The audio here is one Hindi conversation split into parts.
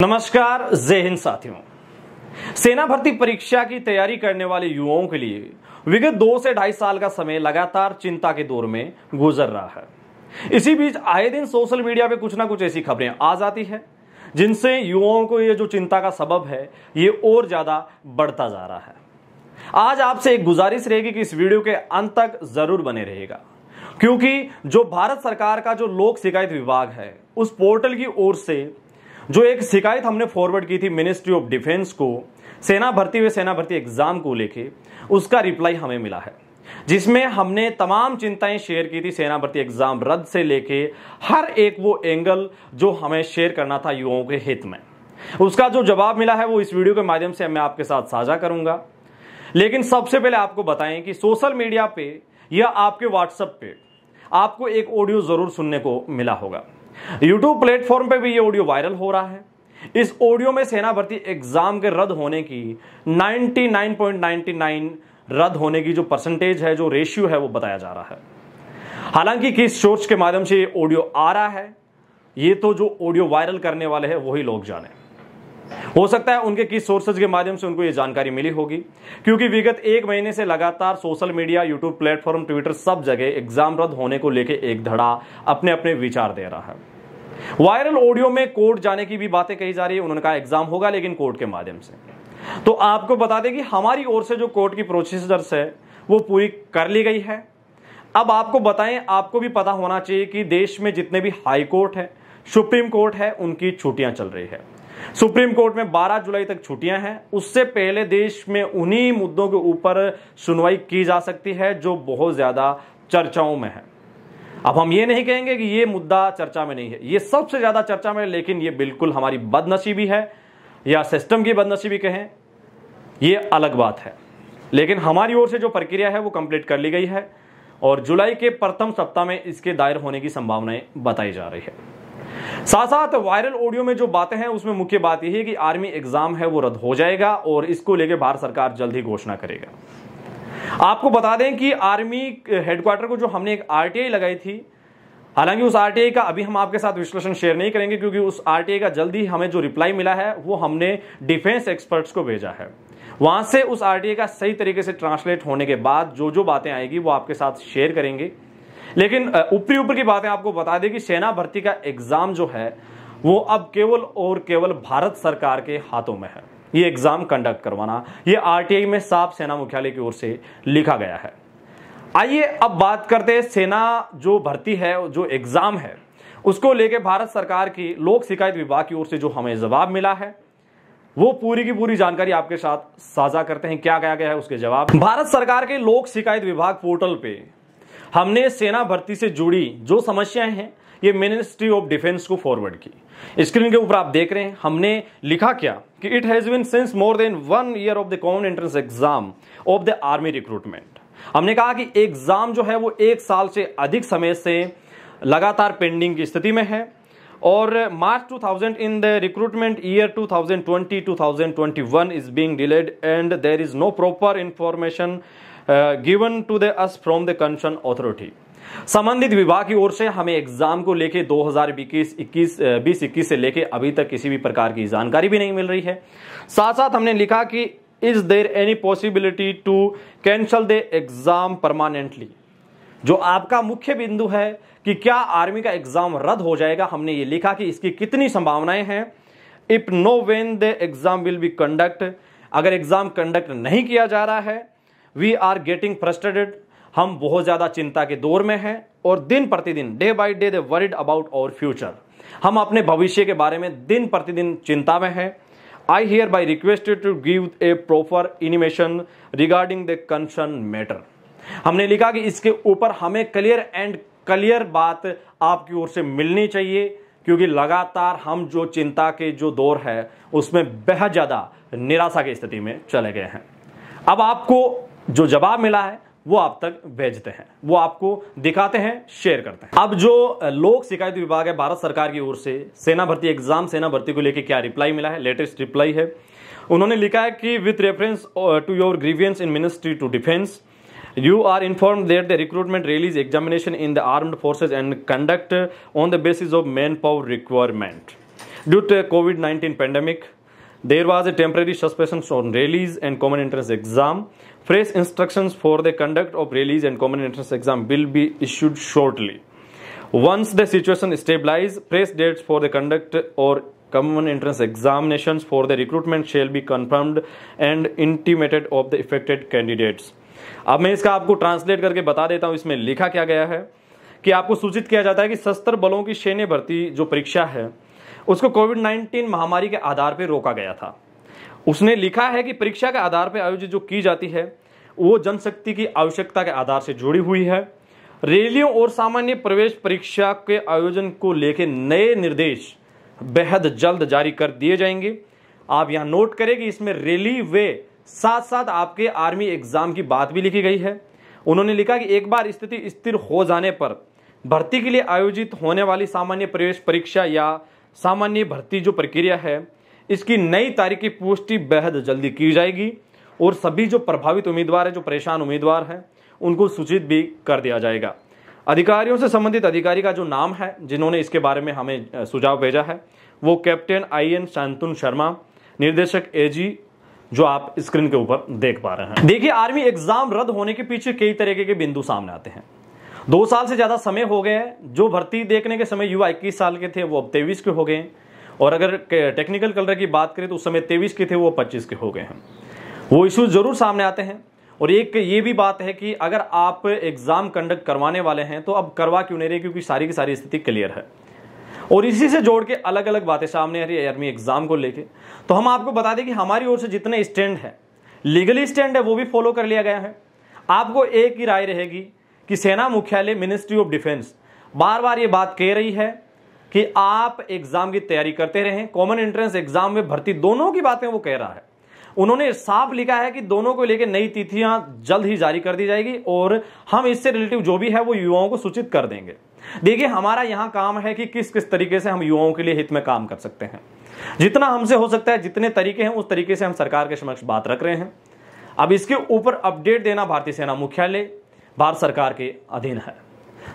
नमस्कार, जय हिंद साथियों। सेना भर्ती परीक्षा की तैयारी करने वाले युवाओं के लिए विगत दो से ढाई साल का समय लगातार चिंता के दौर में गुजर रहा है। इसी बीच आए दिन सोशल मीडिया पे कुछ ना कुछ ऐसी खबरें आ जाती है, जिनसे युवाओं को ये जो चिंता का सबब है, ये और ज़्यादा बढ़ता जा रहा है। आज आपसे एक गुजारिश रहेगी कि इस वीडियो के अंत तक ज़रूर बने रहेगा क्योंकि जो भारत सरकार का जो लोक शिकायत विभाग है, उस पोर्टल की ओर से जो एक शिकायत हमने फॉरवर्ड की थी मिनिस्ट्री ऑफ़ डिफेंस को, सेना भर्ती व सेना भर्ती एग्ज़ाम को लेके, उसका रिप्लाई हमें मिला है। जिसमें हमने तमाम चिंताएँ शेयर की थी सेना भर्ती एग्ज़ाम रद्द से लेके, हर एक वो एंगल जो हमें शेयर करना था युवाओं के हित में। उसका जो जवाब मिला है वो इस वीडियो के माध्यम से मैं आपके साथ साझा करूँगा। लेकिन सबसे पहले आपको बताएँ कि सोशल मीडिया पे या आपके व्हाट्सएप पे आपको एक ऑडियो ज़रूर सुनने को मिला होगा। यूट्यूब प्लेटफॉर्म पे भी ये ऑडियो वायरल हो रहा है। इस ऑडियो में सेना भर्ती एग्ज़ाम के रद्द होने की 99.99 रद्द होने की जो परसेंटेज है, जो रेशियो है, वो बताया जा रहा है। हालाँकि किस सोर्स के माध्यम से ये ऑडियो आ रहा है, ये तो जो ऑडियो वायरल करने वाले हैं, वही लोग जाने। हो सकता है उनके किस सोर्सेज के माध्यम से उनको ये जानकारी मिली होगी, क्योंकि विगत एक महीने से लगातार social media YouTube platform Twitter सब जगह एग्ज़ाम रद्द होने को लेकर एक धड़ा अपने अपने विचार दे रहा है। वायरल ऑडियो में कोर्ट जाने की भी बातें कही जा रही है, उन्होंने कहा एग्ज़ाम होगा लेकिन कोर्ट के माध्यम से। तो आपको बता दें कि हमारी ओर से जो कोर्ट की प्रोसीजर्स है, वो पूरी कर ली गई है। अब आपको बताएँ, आपको भी पता होना चाहिए कि देश में जितने भी हाई कोर्ट है, सुप्रीम कोर्ट है, उनकी छुट्टियाँ चल रही है। सुप्रीम कोर्ट में 12 जुलाई तक छुट्टियाँ हैं। उससे पहले देश में उन्हीं मुद्दों के ऊपर सुनवाई की जा सकती है जो बहुत ज़्यादा चर्चाओं में है। अब हम ये नहीं कहेंगे कि ये मुद्दा चर्चा में नहीं है। ये सबसे ज़्यादा चर्चा में लेकिन ये बिल्कुल हमारी बदनसीबी है, या सिस्टम की बदनसीबी कहें, ये अलग बात है। लेकिन हमारी ओर से जो प्रक्रिया है, वो कंप्लीट कर ली गई है, और जुलाई के प्रथम सप्ताह में इसके दायर होने की संभावनाएँ बताई जा रही है। साथ साथ वायरल ऑडियो में जो बातें हैं, उसमें मुख्य बात यह है कि आर्मी एग्ज़ाम है, वो रद्द हो जाएगा और इसको लेकर भारत सरकार जल्द ही घोषणा करेगा। आपको बता दें कि आर्मी हेडक्वार्टर को जो हमने एक आरटीआई लगाई थी, हालाँकि उस आरटीआई का अभी हम आपके साथ विश्लेषण शेयर नहीं करेंगे क्योंकि उस आरटीआई का जल्दी हमें जो रिप्लाई मिला है, वो हमने डिफेंस एक्सपर्ट्स को भेजा है। वहाँ से उस आरटीआई का सही तरीके से ट्रांसलेट होने के बाद जो जो बातें आएगी, वो आपके साथ शेयर करेंगे। लेकिन ऊपरी ऊपर की बातें आपको बता दें कि सेना भर्ती का एग्ज़ाम जो है, वो अब केवल और केवल भारत सरकार के हाथों में है। ये एग्ज़ाम कंडक्ट करवाना, ये आरटीआई में साफ़ सेना मुख्यालय की ओर से लिखा गया है। आइए अब बात करते हैं सेना जो भर्ती है, जो एग्ज़ाम है, उसको लेके भारत सरकार की लोक शिकायत विभाग की ओर से जो हमें जवाब मिला है, वो पूरी की पूरी जानकारी आपके साथ साझा करते हैं, क्या कहा गया है उसके जवाब। भारत सरकार के लोक शिकायत विभाग पोर्टल पे हमने सेना भर्ती से जुड़ी जो समस्याएँ हैं, ये मिनिस्ट्री ऑफ़ डिफेंस को फॉरवर्ड की। स्क्रीन के ऊपर आप देख रहे हैं, हमने लिखा क्या कि it has been since more than one year of the common entrance exam of the army recruitment हमने कहा कि एग्ज़ाम जो है वो एक साल से अधिक समय से लगातार पेंडिंग की स्थिति में है। और March 2000 in the recruitment year 2020 2021 is being delayed and there is no proper information given to the us from the concern authority संबंधित विभाग की ओर से हमें एग्ज़ाम को लेके 2021 21 बीस, इक्कीस से लेके अभी तक किसी भी प्रकार की जानकारी भी नहीं मिल रही है। साथ साथ हमने लिखा कि is there any possibility to cancel the exam permanently जो आपका मुख्य बिंदु है कि क्या आर्मी का एग्ज़ाम रद्द हो जाएगा, हमने ये लिखा कि इसकी कितनी संभावनाएँ हैं। If no when the exam will be conduct, अगर एग्ज़ाम कंडक्ट नहीं किया जा रहा है, वी आर गेटिंग फ्रस्ट्रेटेड, हम बहुत ज़्यादा चिंता के दौर में हैं और दिन प्रतिदिन, day by day they worried about our future हम अपने भविष्य के बारे में दिन प्रतिदिन चिंता में हैं। I hereby requested to give a proper information regarding the concern matter हमने लिखा कि इसके ऊपर हमें क्लियर एंड क्लियर बात आपकी ओर से मिलनी चाहिए, क्योंकि लगातार हम जो चिंता के जो दौर है, उसमें बेहद ज़्यादा निराशा की स्थिति में चले गए हैं। अब आपको जो जवाब मिला है, वो आप तक भेजते हैं, वो आपको दिखाते हैं शेयर करते हैं। अब जो लोक शिकायत विभाग है, भारत सरकार की ओर से सेना भर्ती एग्ज़ाम सेना भर्ती को लेकर क्या रिप्लाई मिला है? लेटेस्ट रिप्लाई है। उन्होंने लिखा है कि with reference to your grievance in ministry to defence You are informed that the recruitment release examination in the armed forces and conduct on the basis of manpower requirement. Due to COVID-19 pandemic, there was a temporary suspension on release and common entrance exam. Fresh instructions for the conduct of release and common entrance exam will be issued shortly. Once the situation stabilizes, fresh dates for the conduct or common entrance examinations for the recruitment shall be confirmed and intimated of the affected candidates. अब मैं इसका आपको ट्रांसलेट करके बता देता हूँ, इसमें लिखा क्या गया है कि आपको सूचित किया जाता है कि सस्त्र बलों की सैन्य भर्ती जो परीक्षा है, उसको कोविड 19 महामारी के आधार पर रोका गया था। उसने लिखा है कि परीक्षा के आधार पर आयोजित जो की जाती है, वो जनशक्ति की आवश्यकता के आधार से जुड़ी हुई है। रैलियों और सामान्य प्रवेश परीक्षा के आयोजन को लेकर नए निर्देश बेहद जल्द जारी कर दिए जाएँगे। आप यहाँ नोट करें कि इसमें रैली वे साथ साथ आपके आर्मी एग्ज़ाम की बात भी लिखी गई है। उन्होंने लिखा कि एक बार स्थिति स्थिर हो जाने पर भर्ती के लिए आयोजित होने वाली सामान्य प्रवेश परीक्षा या सामान्य भर्ती जो प्रक्रिया है, इसकी नई तारीख की पुष्टि बेहद जल्दी की जाएगी और सभी जो प्रभावित उम्मीदवार है, जो परेशान उम्मीदवार हैं, उनको सूचित भी कर दिया जाएगा। अधिकारियों से संबंधित अधिकारी का जो नाम है, जिन्होंने इसके बारे में हमें सुझाव भेजा है, वो captain I N Shantanu Sharma, निर्देशक एजी जो आप स्क्रीन के ऊपर देख पा रहे हैं। देखिए, आर्मी एग्ज़ाम रद्द होने के पीछे कई तरीके के बिंदु सामने आते हैं। दो साल से ज़्यादा समय हो गए जो भर्ती देखने के समय युवा इक्कीस साल के थे, वो अब तेईस के हो गए और अगर टेक्निकल कलर की बात करें तो उस समय तेईस के थे, वो पच्चीस के हो गए हैं। वो इश्यूज़ ज़रूर सामने आते हैं। और एक ये भी बात है कि अगर आप एग्ज़ाम कंडक्ट करवाने वाले हैं तो अब करवा क्यों नहीं रहे? क्योंकि सारी की सारी स्थिति क्लियर है। और इसी से जोड़ के अलग अलग बातें सामने आ रही है आर्मी एग्ज़ाम को लेके। तो हम आपको बता दें कि हमारी ओर से जितने स्टैंड है, लीगली स्टैंड है, वो भी फॉलो कर लिया गया है। आपको एक ही राय रहेगी कि सेना मुख्यालय, मिनिस्ट्री ऑफ़ डिफेंस बार बार ये बात कह रही है कि आप एग्ज़ाम की तैयारी करते रहें। कॉमन एंट्रेंस एग्ज़ाम में भर्ती दोनों की बातें वो कह रहा है। उन्होंने साफ़ लिखा है कि दोनों को लेकर नई तिथियाँ जल्द ही जारी कर दी जाएगी और हम इससे रिलेटिव जो भी है वो युवाओं को सूचित कर देंगे। देखिए, हमारा यहाँ काम है कि किस किस तरीके से हम युवाओं के लिए हित में काम कर सकते हैं। जितना हमसे हो सकता है, जितने तरीके हैं, उस तरीके से हम सरकार के समक्ष बात रख रहे हैं। अब इसके ऊपर अपडेट देना भारतीय सेना मुख्यालय, भारत सरकार के अधीन है।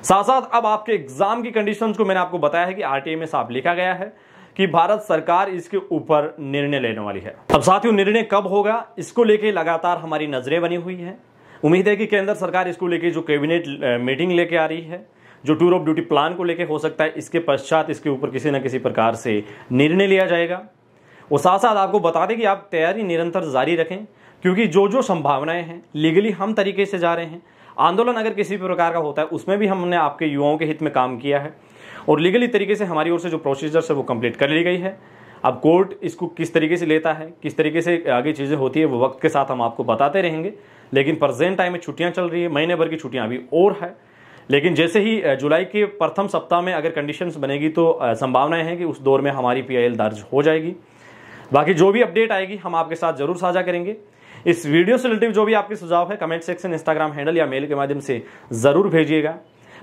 साथ साथ अब आपके एग्ज़ाम की कंडीशंस को मैंने आपको बताया है कि आरटीए में साफ़ लिखा गया है। कि भारत सरकार इसके ऊपर निर्णय लेने वाली है। अब साथियों निर्णय कब होगा, इसको लेके लगातार हमारी नज़रें बनी हुई है। उम्मीद है कि केंद्र सरकार इसको लेके जो कैबिनेट मीटिंग लेके आ रही है, जो टूर ऑफ़ ड्यूटी प्लान को लेके हो सकता है, इसके पश्चात इसके ऊपर किसी न किसी प्रकार से निर्णय लिया जाएगा। और साथ साथ आपको बता दें कि आप तैयारी निरंतर जारी रखें, क्योंकि जो जो संभावनाएँ हैं लीगली हम तरीके से जा रहे हैं। आंदोलन अगर किसी भी प्रकार का होता है, उसमें भी हमने आपके युवाओं के हित में काम किया है। और लीगली तरीके से हमारी ओर से जो प्रोसीजर है, वो कंप्लीट कर ली गई है। अब कोर्ट इसको किस तरीके से लेता है, किस तरीके से आगे चीज़ें होती है, वो वक्त के साथ हम आपको बताते रहेंगे। लेकिन प्रेजेंट टाइम में छुट्टियाँ चल रही है, महीने भर की छुट्टियाँ अभी और है। लेकिन जैसे ही जुलाई के प्रथम सप्ताह में अगर कंडीशंस बनेगी तो संभावनाएँ हैं कि उस दौर में हमारी पी दर्ज हो जाएगी। बाकी जो भी अपडेट आएगी, हम आपके साथ ज़रूर साझा करेंगे। इस वीडियो से रिलेटिव जो भी आपके सुझाव है कमेंट सेक्शन इंस्टाग्राम हैंडल या मेल के माध्यम से ज़रूर भेजिएगा।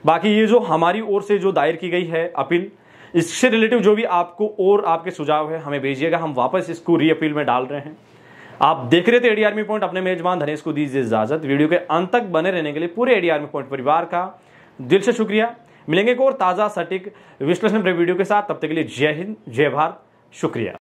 बाकी ये जो हमारी ओर से जो दायर की गई है अपील, इससे रिलेटिव जो भी आपको और आपके सुझाव है, हमें भेजिएगा, हम वापस इसको री अपील में डाल रहे हैं। आप देख रहे थे एडी आर्मी पॉइंट अपने मेजबान धनेश को दीजिए इजाज़त। वीडियो के अंत तक बने रहने के लिए पूरे एडी आर्मी पॉइंट परिवार का दिल से शुक्रिया। मिलेंगे एक और ताज़ा सटीक विश्लेषण वीडियो के साथ। तब तक के लिए जय हिंद, जय भारत, शुक्रिया।